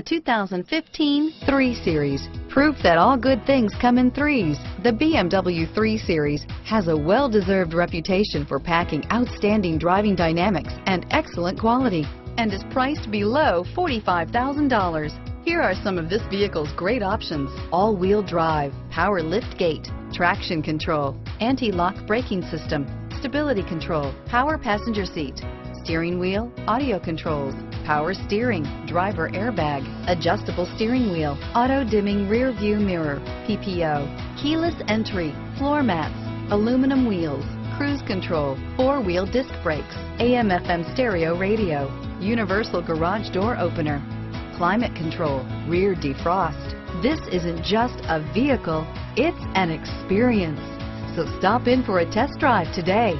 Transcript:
The 2015 3 Series. Proof that all good things come in threes. The BMW 3 Series has a well-deserved reputation for packing outstanding driving dynamics and excellent quality and is priced below $45,000. Here are some of this vehicle's great options. All-wheel drive, power lift gate, traction control, anti-lock braking system, stability control, power passenger seat, steering wheel, audio controls, power steering, driver airbag, adjustable steering wheel, auto dimming rear view mirror, PPO, keyless entry, floor mats, aluminum wheels, cruise control, four wheel disc brakes, AM FM stereo radio, universal garage door opener, climate control, rear defrost. This isn't just a vehicle, it's an experience. So stop in for a test drive today.